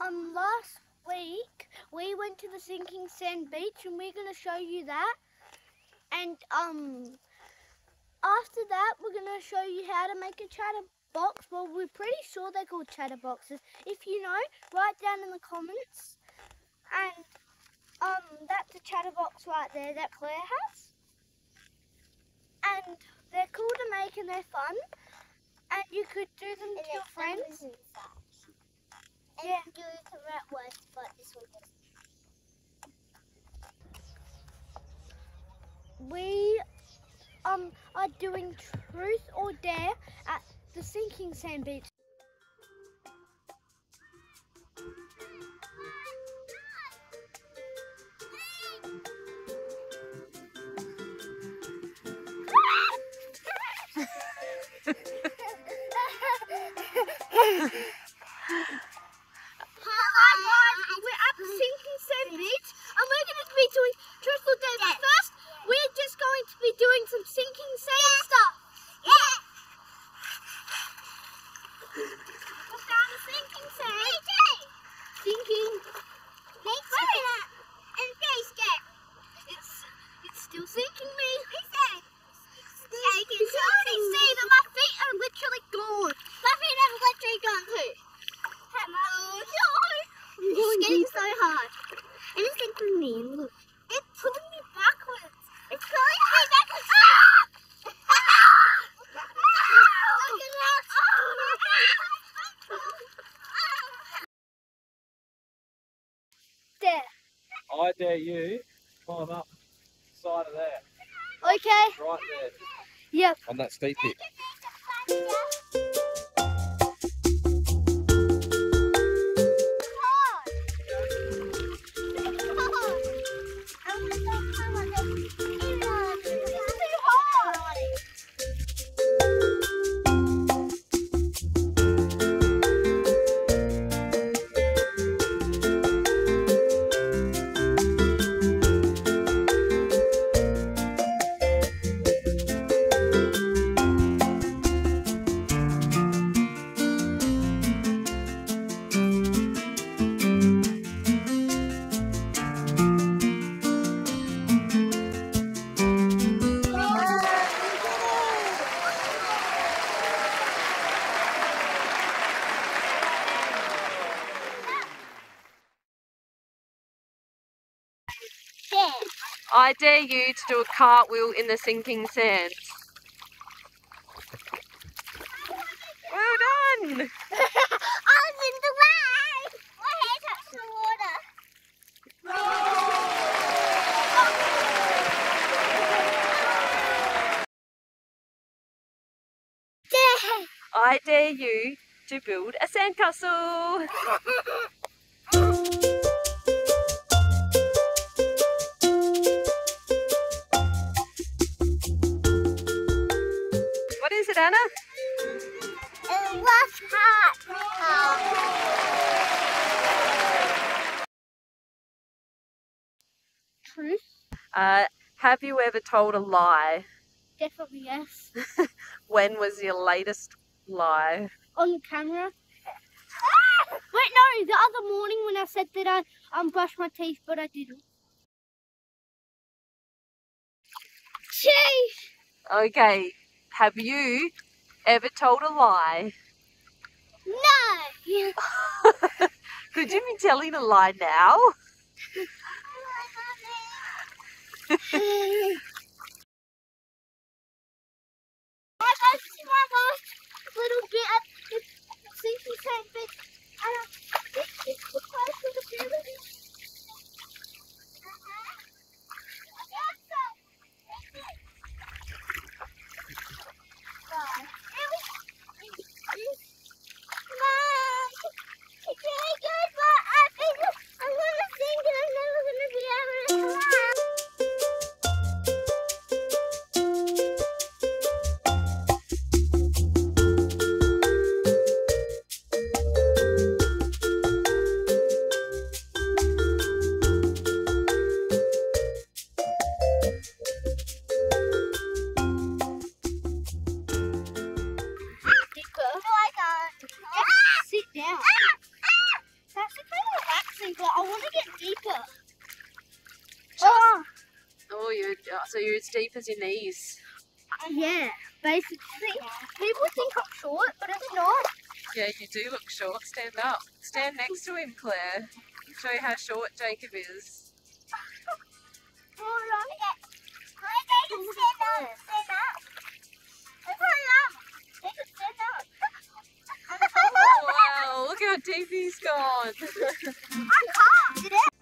Um, last week we went to the Sinking Sand Beach and we're going to show you that. And um, after that we're going to show you how to make a chatterbox. Well, we're pretty sure they're called chatterboxes. If you know, write down in the comments. And um, that's a chatterbox right there that Claire has. And they're cool to make and they're fun. And you could do them to your friends. And Yeah. do it the right words, but this one doesn't. we um are doing truth or dare at the sinking sand beach. I dare you climb up the side of there, Okay. right there, Yep. on that steep bit. I dare you to do a cartwheel in the sinking sand. Well done! I was in the way. My hair touched the water. There. I dare you to build a sandcastle. it, Anna? It was hot. Truth. Uh, have you ever told a lie? Definitely yes. When was your latest lie? On the camera. Wait, no, the other morning when I said that I um brushed my teeth, but I didn't. Gee, Okay, have you ever told a lie? No. Could you be telling a lie now? as your knees. Yeah, basically. People think I'm short, but I'm not. Yeah, you do look short. Stand up. Stand next to him, Claire. Show you how short Jacob is. Hold on. Hi, Jacob, stand up. Stand up. Hurry up. Jacob, stand up. Oh, wow, look how deep he's gone. I can't.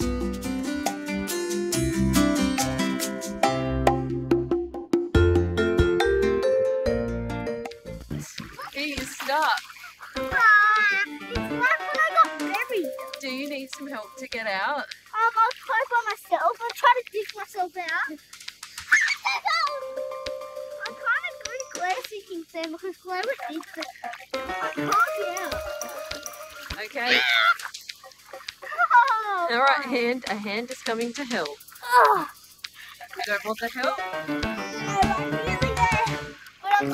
Out? Um, I was close by myself. I tried to dig myself out. I'm kind of good at Claire sinking Sam because Claire was deep. I can't out. Okay. Oh, All right, hand. A hand is coming to help. Oh, You don't want the help? I'm really there. But I'm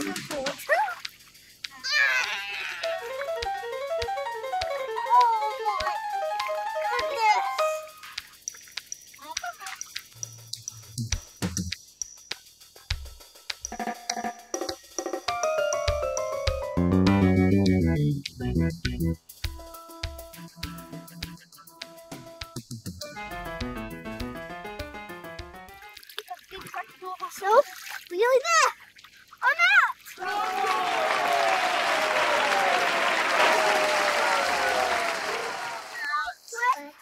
Really there. Oh, I'm out.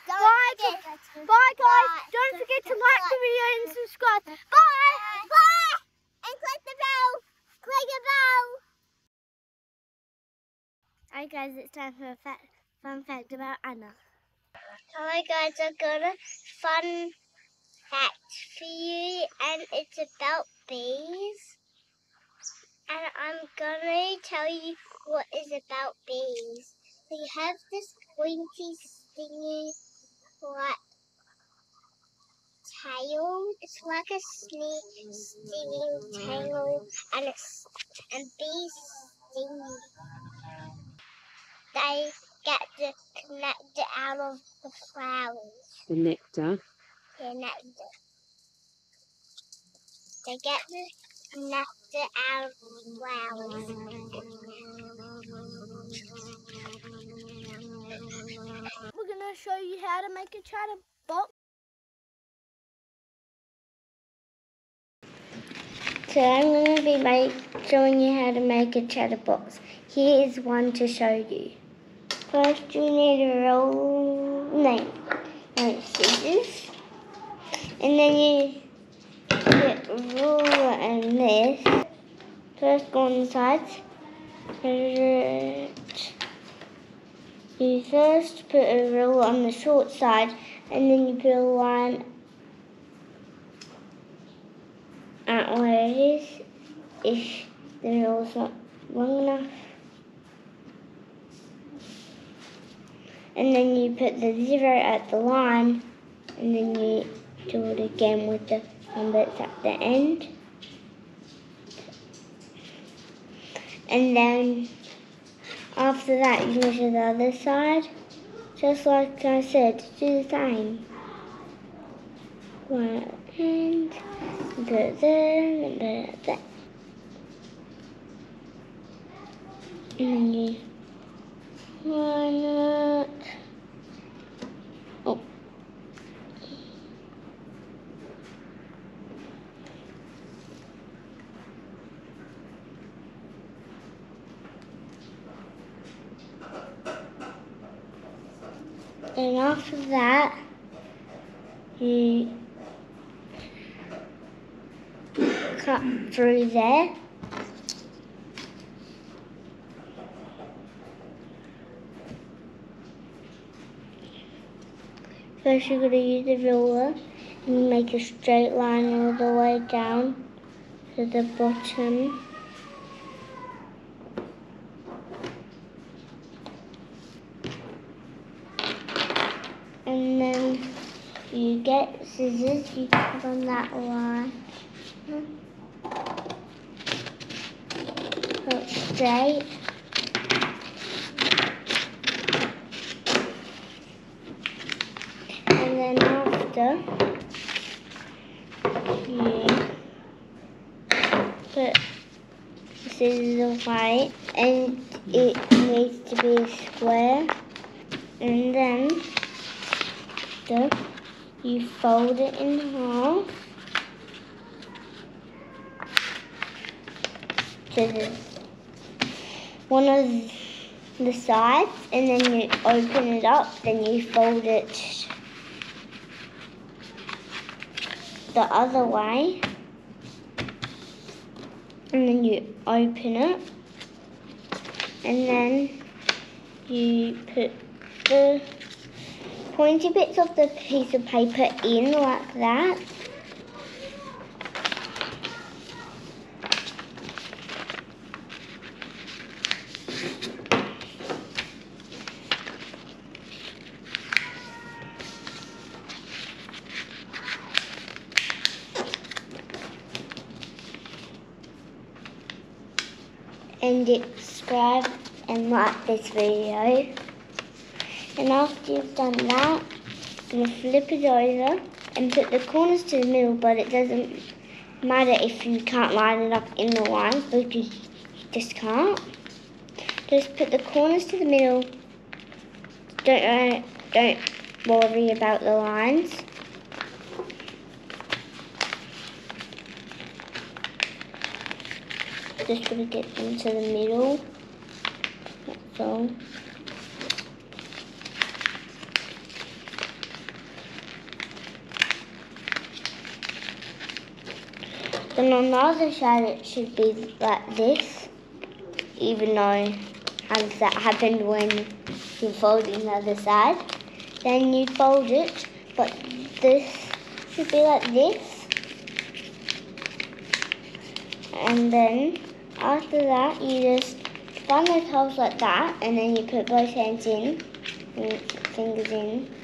Bye, guys. Bye, guys. Don't forget to like the video and subscribe. Bye. Bye! And click the bell. Click the bell. Hi guys, it's time for a fa- fun fact about Anna. Hi guys, I've got a fun fact for you and it's about bees. And I'm gonna tell you what is about bees. They have this pointy stingy like tail. It's like a snake stinging tail, and it's and bees sting. They get the nectar out of the flowers. The nectar. The nectar. They get the nectar out of the flowers. We're gonna show you how to make a chatterbox. So I'm going to be make, showing you how to make a chatterbox. Here is one to show you. First you need a roll, no, no scissors. And then you ruler and this. First go on the sides. You first put a ruler on the short side and then you put a line at where it is if the rule's not long enough. And then you put the zero at the line and then you do it again with the numbers at the end. And then after that you measure the other side. Just like I said, do the same. One and put it there and put it there. And then you line uh, it. Oh. And after that, you cut through there. First you're going to use the ruler and make a straight line all the way down to the bottom. And then you get scissors, you cut on that line. Put straight. And then after, you put the scissors away and it needs to be square and then the, you fold it in half. To one of the sides and then you open it up then you fold it the other way. And then you open it. And then you put the pointy bits of the piece of paper in like that and subscribe and like this video. And after you've done that, going to flip it over and put the corners to the middle, but it doesn't matter if you can't line it up in the lines because you just can't. Just put the corners to the middle. Don't, uh, don't worry about the lines. just gonna get into the middle. That's all. Then on the other side it should be like this, even though as that happened when you're folding the other side. Then you fold it, but this should be like this. And then after that, you just find those holes like that, and then you put both hands in, fingers in.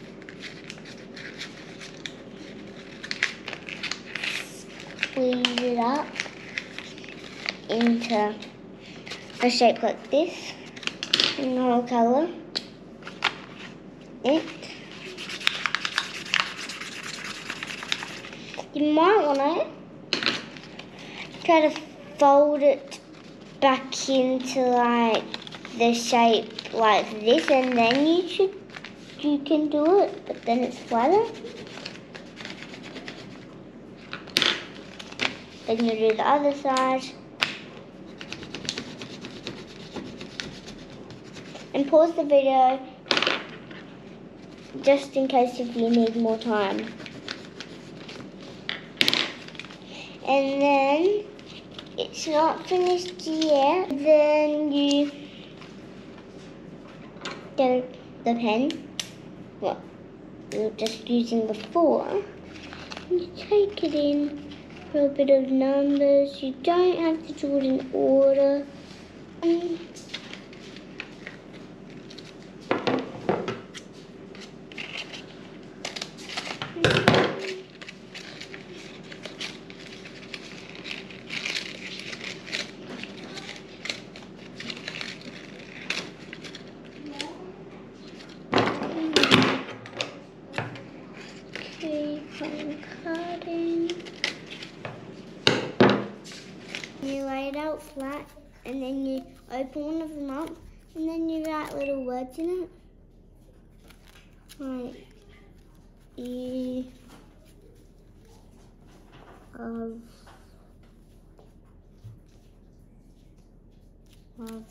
Squeeze it up into a shape like this, the whole colour. It. You might want to try to fold it back into like the shape like this and then you should you can do it but then it's flatter then you do the other side. And pause the video just in case if you need more time. And then it's not finished yet, then you get the pen, what we were just using before, you take it in a bit of numbers. You don't have to do it in order. cutting. You lay it out flat and then you open one of them up and then you write little words in it. Like E of of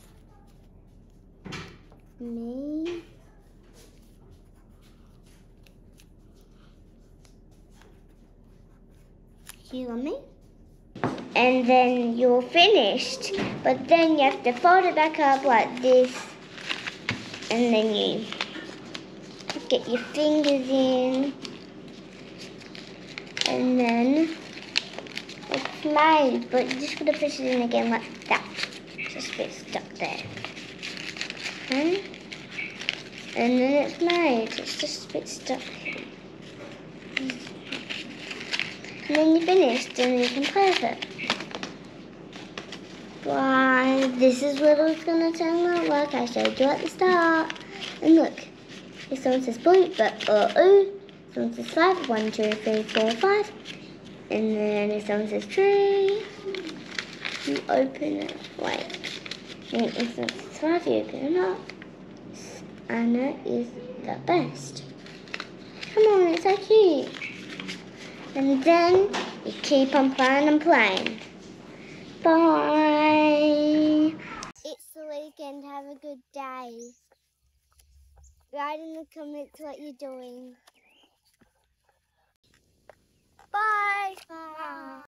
me. you and me. And then you're finished. But then you have to fold it back up like this. And then you get your fingers in. And then it's made, but you just gotta push it in again like that. Just get stuck there. Okay? And then it's made. It's just a bit stuck and then you're finished and you can play with it. Why, this is what it's going to turn out like I showed you at the start. And look, if someone says blue, but uh oh, someone says five, one, two, three, four, five. And then if someone says tree, you open it, wait, and it's not five you open it up. Anna is the best. Come on, it's so cute. And then you keep on playing and playing. Bye. Weekend. Have a good day. Write in the comments what you're doing. Bye. Bye.